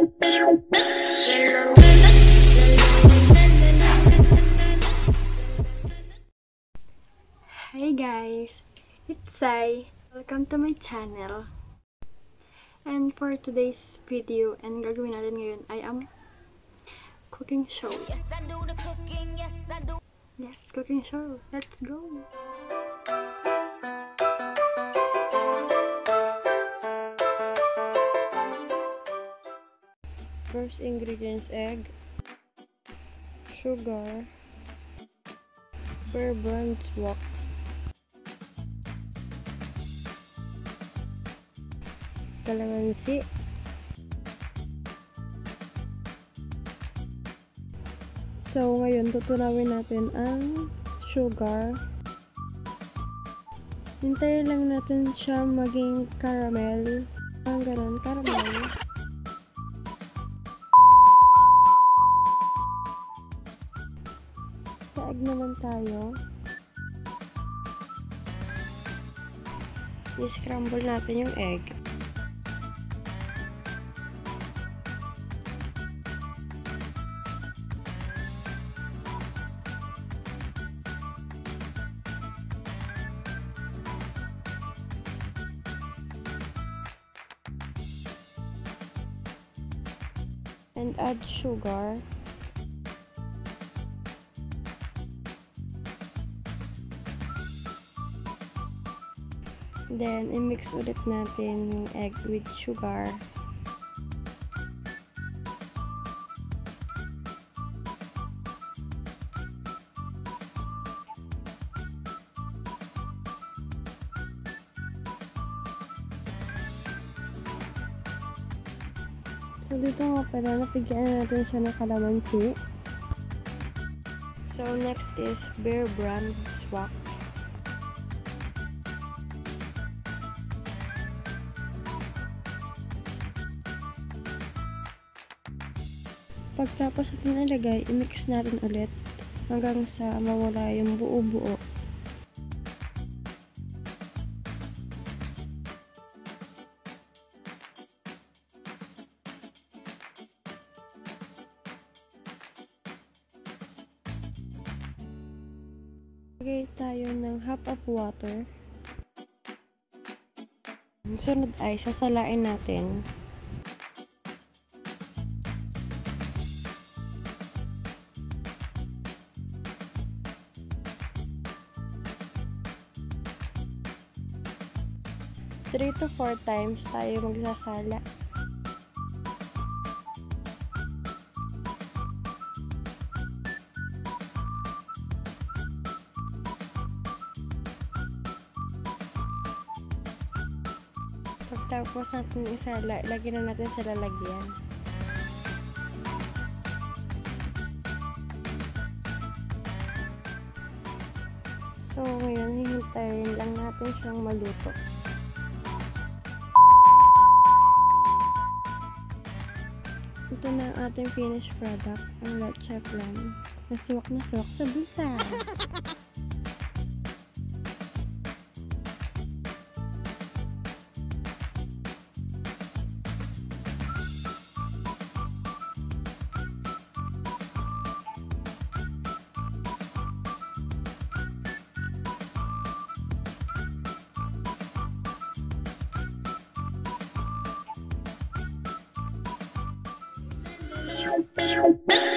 Hi guys! It's Sai. Welcome to my channel. And for today's video and gagawin natin ngayon ay ang cooking show. Yes, I do the cooking. Yes, I do. Yes, cooking show. Let's go! First ingredients, egg, sugar, brand's walk, kalamansi, So, ngayon, tutunawin natin ang sugar. Hintayin lang natin siya maging caramel. Ang ganun, caramel. Sa naman tayo. I-scramble natin yung egg. and add sugar. Then, i-mix ulit natin yung egg with sugar. So, dito nga pala, napigyan natin siya ng kalamansi. So, next is Bear Brand Swak. Pagtapos natin ilagay, i-mix natin ulit hanggang sa mawala yung buo-buo. Lagay tayo ng half of water. Sunod ay sasalain natin. Three to four times tayo magsasala. Pagtapos natin isala, ilagay na natin sa lalagyan. So, ngayon, hihintayin lang natin siyang maluto. Ito na ang ating finished product, ang leche flan. Nasuwak na suwak sa bisa. Thank you.